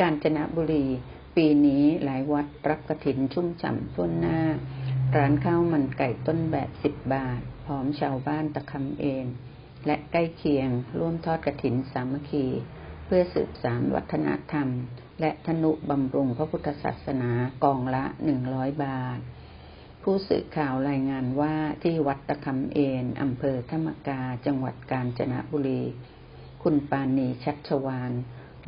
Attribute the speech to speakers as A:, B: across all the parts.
A: กาญจนบุรี ปีนี้หลายวัดรับกระถินชุ่มฉ่ำทั่วหน้า ร้านข้าวมันไก่ต้นแบบสิบบาท พร้อมชาวบ้านตะคำเอง และใกล้เคียงร่วมทอดกระถินสามัคคี เพื่อสืบสานวัฒนธรรม และธนุบำรุงพระพุทธศาสนากองละหนึ่งร้อยบาท ผู้สื่อข่าวรายงานว่าที่วัดตะคำเอนอำเภอธรรมกาจังหวัดกาญจนบุรี คุณปานีชัชวาน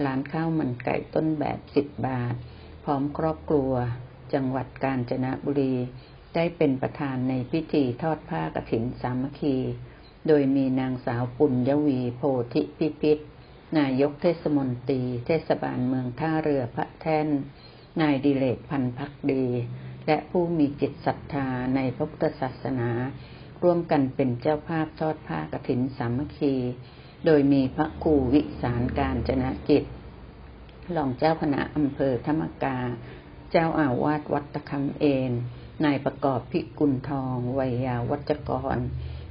A: ร้านข้าวมันไก่ต้นแบบสิบบาท พร้อมครอบครัว จังหวัดกาญจนบุรี ได้เป็นประธานในพิธีทอดผ้ากฐินสามัคคี โดยมีนางสาวปุญยวีโพธิพิพิธนายกเทศมนตรี เทศบาลเมืองท่าเรือพระแท่น นายดิเลกพันพักดี และผู้มีจิตศรัทธาในพระพุทธศาสนา ร่วมกันเป็นเจ้าภาพทอดผ้ากฐินสามัคคี โดยมีพระครูวิสารการจนะจิต รองเจ้าคณะอำเภอธรรมกา เจ้าอาวาสวัดตะคำเอนนายประกอบพิกุลทองวัยยาวัจกร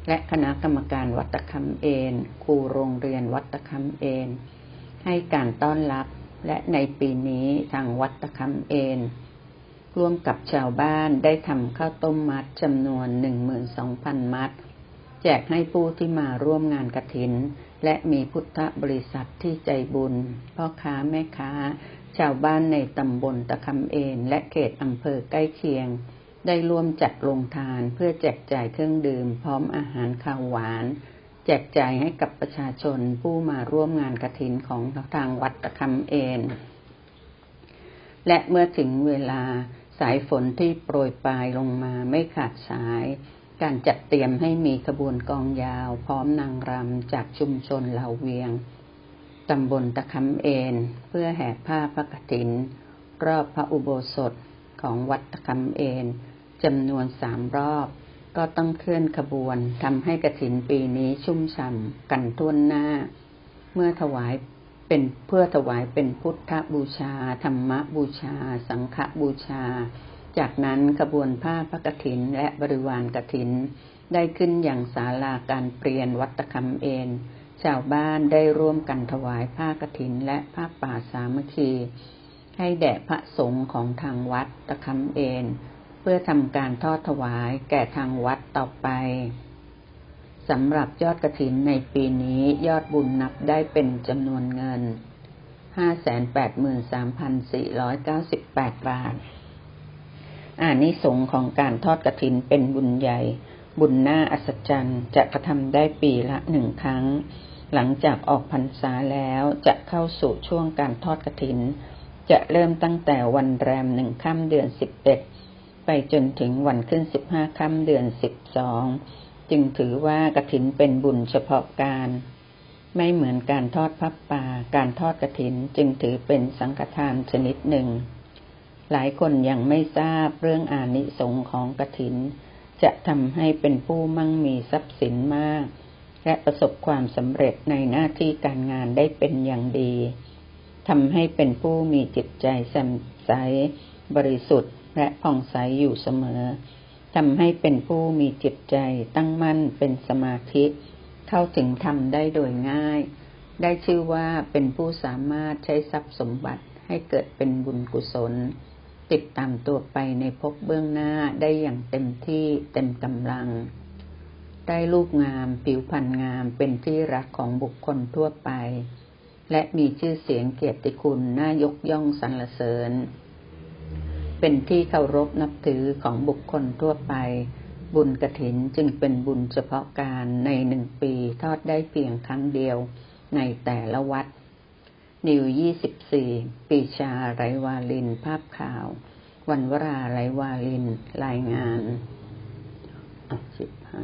A: และคณะกรรมการวัดตะคำเอนครูโรงเรียนวัดตะคำเอนให้การต้อนรับและในปีนี้ทางวัดตะคำเอนร่วมกับชาวบ้านได้ทำข้าวต้มมัดจำนวน 12,000 มัด แจกให้ผู้ที่มาร่วมงานกระถิน และมีพุทธบริษัทที่ใจบุญ พ่อค้าแม่ค้า ชาวบ้านในตำบลตะคำเอนและเขตอำเภอใกล้เคียง ได้ร่วมจัดลงทานเพื่อแจกจ่ายเครื่องดื่มพร้อมอาหารข้าวหวาน แจกจ่ายให้กับประชาชนผู้มาร่วมงานกระถินของทางวัดตะคำเอนและเมื่อถึงเวลาสายฝนที่โปรยปลายลงมาไม่ขาดสาย การจัดเตรียมให้มีขบวนกองยาว พร้อมนางรำจากชุมชนเหล่าเวียง ตำบลตะคำเอน เพื่อแห่ผ้าพระกฐิน รอบพระอุโบสถของวัดตะคำเอนจำนวนสามรอบ ก็ต้องเคลื่อนขบวนทำให้กฐินปีนี้ชุ่มฉ่ำกันทุ่นหน้า เมื่อถวายเป็นเพื่อถวายเป็นพุทธบูชา ธรรมบูชา สังฆบูชา จากนั้นขบวนผ้าพระกฐินและบริวารกฐิน ได้ขึ้นอย่างศาลาการเปลี่ยนวัดตะคำเอนชาวบ้านได้ร่วมกันถวายผ้ากฐินและผ้าป่าสามัคคี ให้แด่พระสงฆ์ของทางวัดตะคำเอนเพื่อทำการทอดถวายแก่ทางวัดต่อไปสำหรับยอดกระถินในปีนี้ยอดบุญนับได้เป็นจำนวนเงิน 583,498 บาท อานิสงส์ของการทอดกระถินเป็นบุญใหญ่ บุญหน้าอัศจรรย์จะกระทำได้ปีละหนึ่งครั้ง หลังจากออกพรรษาแล้วจะเข้าสู่ช่วงการทอดกระถิน จะเริ่มตั้งแต่วันแรมหนึ่งค่ำเดือนสิบเอ็ดไปจนถึงวันขึ้นสิบห้าค่ำเดือนสิบสองจึงถือว่ากระถินเป็นบุญเฉพาะการ ไม่เหมือนการทอดพับป่า การทอดกระถินจึงถือเป็นสังฆทานชนิดหนึ่ง หลายคนยังไม่ทราบเรื่องอานิสงค์ของกระถิน จะทำให้เป็นผู้มั่งมีทรัพย์สินมาก และประสบความสำเร็จในหน้าที่การงานได้เป็นอย่างดีทำให้เป็นผู้มีจิตใจแจ่มใส บริสุทธิ์ และผ่องใสอยู่เสมอทำให้เป็นผู้มีจิตใจตั้งมั่นเป็นสมาธิเข้าถึงธรรมได้โดยง่าย ได้ชื่อว่าเป็นผู้สามารถใช้ทรัพย์สมบัติให้เกิดเป็นบุญกุศล ติดตามตัวไปในภพเบื้องหน้าได้อย่างเต็มที่เต็มกำลัง ได้รูปงามผิวพรรณงามเป็นที่รักของบุคคลทั่วไป และมีชื่อเสียงเกียรติคุณน่ายกย่องสรรเสริญ เป็นที่เคารพนับถือของบุคคลทั่วไป บุญกระถินจึงเป็นบุญเฉพาะการในหนึ่งปีทอดได้เพียงครั้งเดียวในแต่ละวัด นิวยี่สิบสี่ปีชาไรวาลิน ภาพข่าว วันวราไรวาลิน รายงานอะสิบห้า